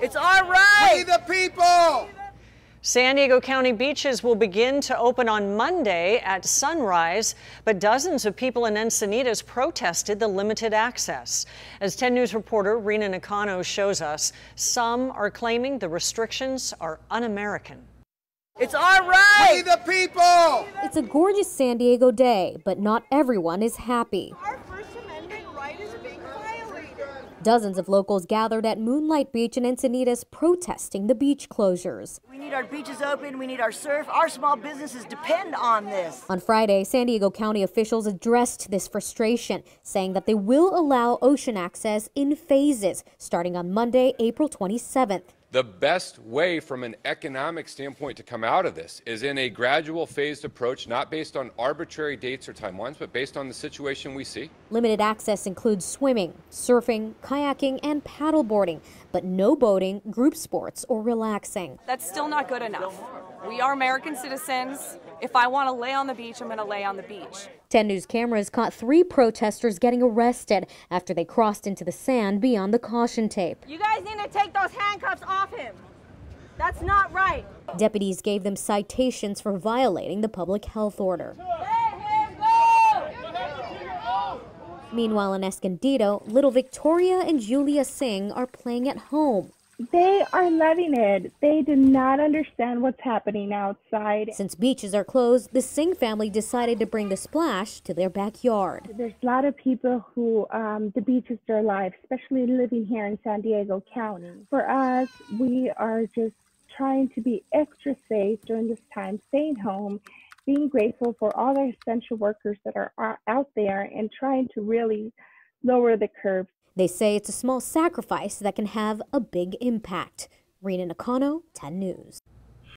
It's our right. We the people. San Diego County beaches will begin to open on Monday at sunrise, but dozens of people in Encinitas protested the limited access. As 10 News reporter Rena Nakano shows us, some are claiming the restrictions are un-American. It's our right. We the people. It's a gorgeous San Diego day, but not everyone is happy. Our First Amendment right is being violated. Dozens of locals gathered at Moonlight Beach in Encinitas protesting the beach closures. We need our beaches open. We need our surf. Our small businesses depend on this. On Friday, San Diego County officials addressed this frustration, saying that they will allow ocean access in phases starting on Monday, April 27th. The best way from an economic standpoint to come out of this is in a gradual phased approach, not based on arbitrary dates or timelines, but based on the situation we see. Limited access includes swimming, surfing, kayaking, and paddleboarding, but no boating, group sports, or relaxing. That's still not good enough. We are American citizens. If I want to lay on the beach, I'm going to lay on the beach. 10 News cameras caught three protesters getting arrested after they crossed into the sand beyond the caution tape. You guys need to take those handcuffs off him. That's not right. Deputies gave them citations for violating the public health order. Meanwhile, in Escondido, little Victoria and Julia Singh are playing at home. They are loving it. They do not understand what's happening outside. Since beaches are closed, the Singh family decided to bring the splash to their backyard. There's a lot of people who um, the beach is their life, especially living here in San Diego County. For us, we are just trying to be extra safe during this time, staying home, being grateful for all the essential workers that are are out there, and trying to really lower the curve. They say it's a small sacrifice that can have a big impact. Rena Nakano, 10 News.